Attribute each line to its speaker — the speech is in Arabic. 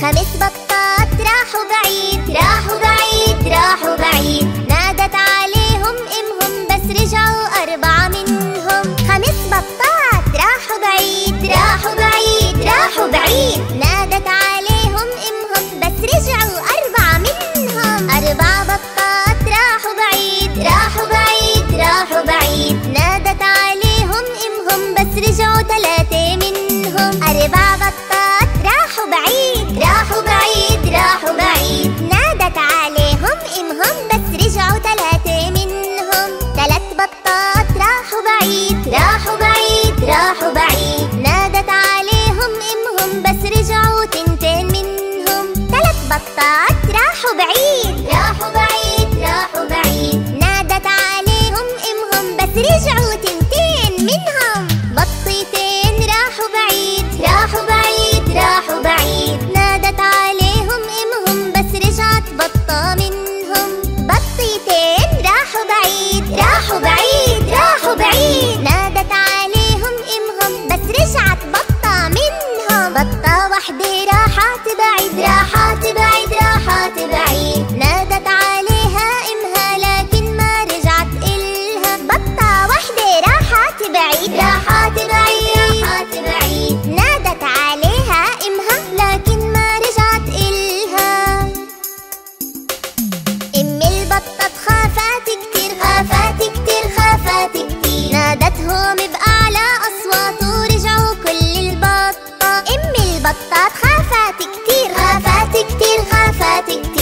Speaker 1: خمس بطات راحوا بعيد. راحوا بعيد راحوا بعيد. نادت عليهم إمهم بس رجعوا تنتين منهم. ثلاث بطات راحوا بعيد. automatic